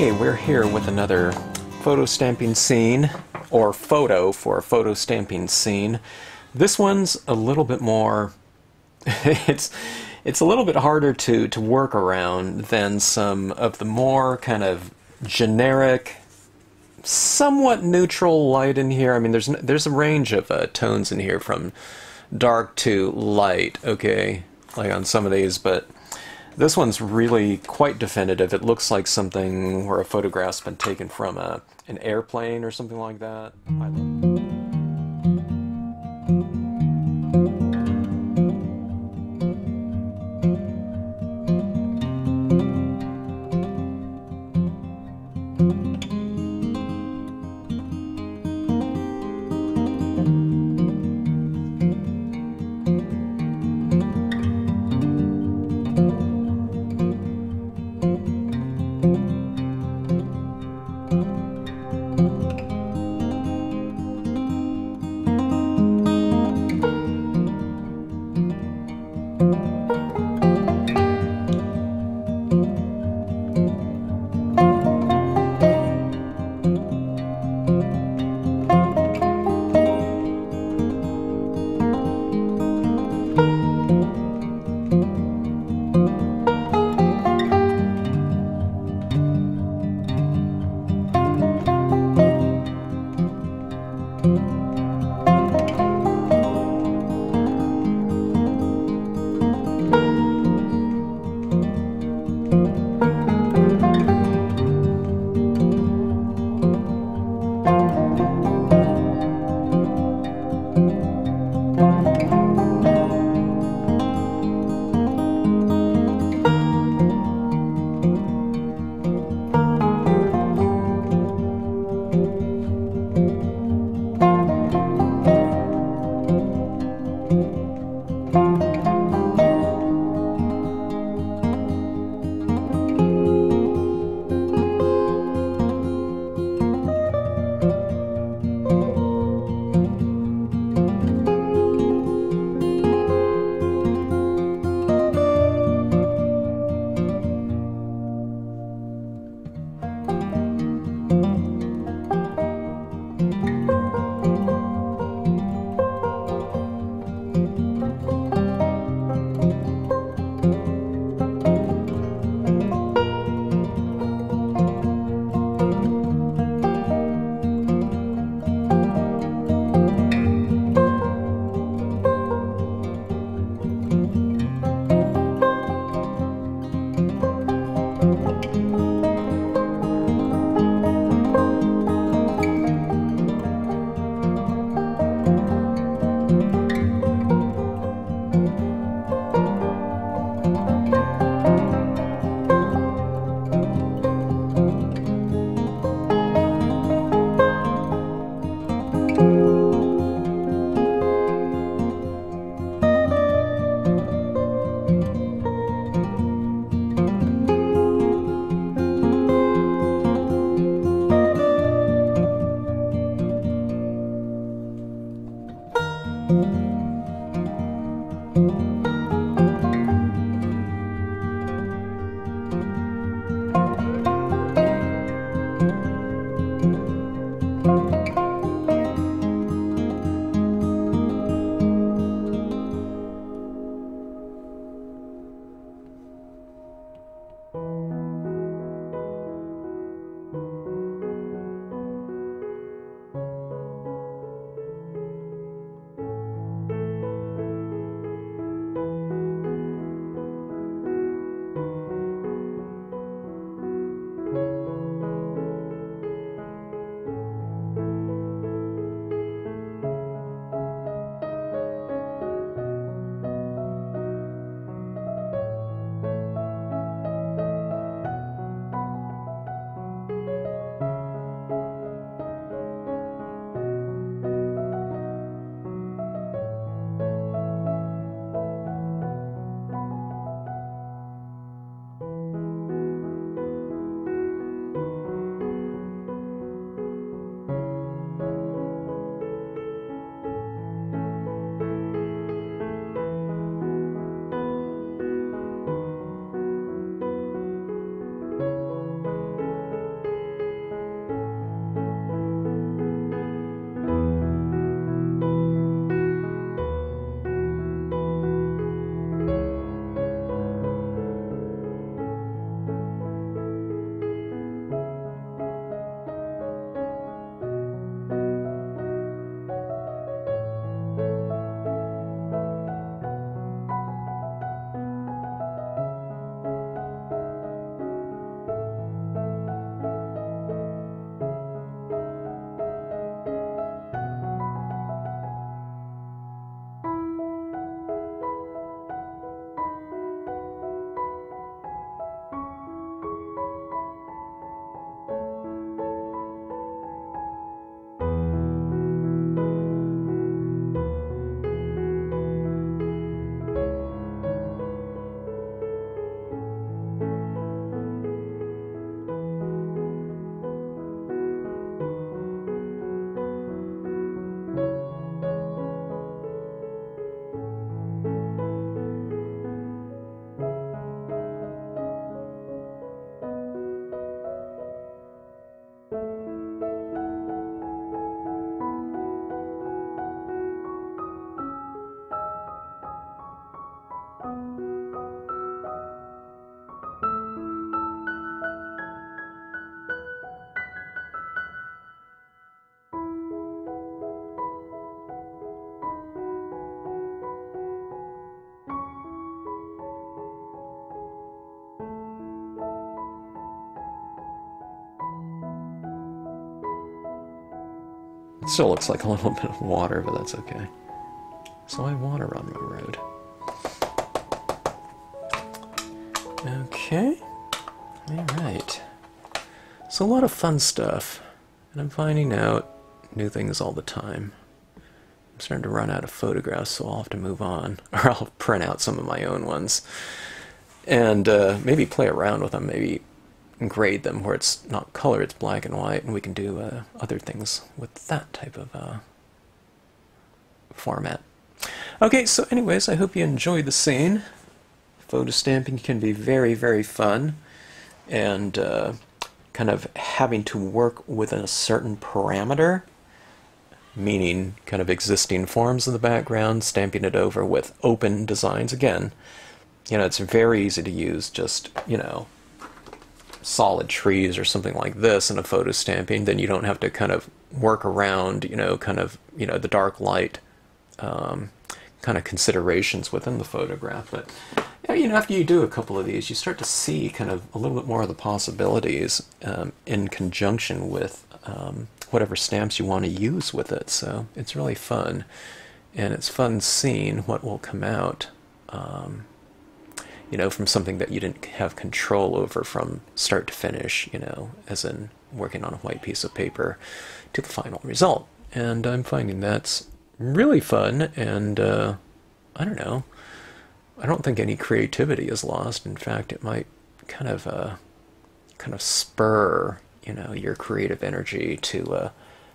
Okay, we're here with another photo stamping scene, or photo for a photo stamping scene. This one's a little bit more, it's, it's a little bit harder to, to work around than some of the more kind of generic, somewhat neutral light in here. I mean, there's, there's a range of uh, tones in here from dark to light, okay, like on some of these, but this one's really quite definitive. It looks like something where a photograph's been taken from a, an airplane or something like that. Still looks like a little bit of water, but that's okay. So I have water on my road. Okay. Alright. So a lot of fun stuff. And I'm finding out new things all the time. I'm starting to run out of photographs, so I'll have to move on. Or I'll print out some of my own ones. And uh, maybe play around with them, maybe grade them where it's not color, it's black and white, and we can do uh, other things with that type of uh, format. Okay, so anyways, I hope you enjoyed the scene. Photo stamping can be very, very fun, and uh, kind of having to work within a certain parameter, meaning kind of existing forms in the background, stamping it over with open designs. Again, you know, it's very easy to use just, you know, solid trees or something like this in a photo stamping, then you don't have to kind of work around, you know, kind of, you know, the dark light um, kind of considerations within the photograph. But, you know, after you do a couple of these, you start to see kind of a little bit more of the possibilities um, in conjunction with um, whatever stamps you want to use with it. So it's really fun. And it's fun seeing what will come out. Um, you know, from something that you didn't have control over from start to finish, you know, as in working on a white piece of paper to the final result. And I'm finding that's really fun, and uh, I don't know, I don't think any creativity is lost. In fact, it might kind of uh, kind of spur, you know, your creative energy to uh,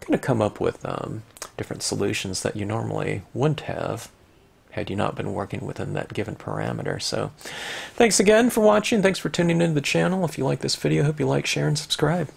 kind of come up with um, different solutions that you normally wouldn't have had you not been working within that given parameter. So thanks again for watching. Thanks for tuning into the channel. If you like this video, hope you like, share, and subscribe.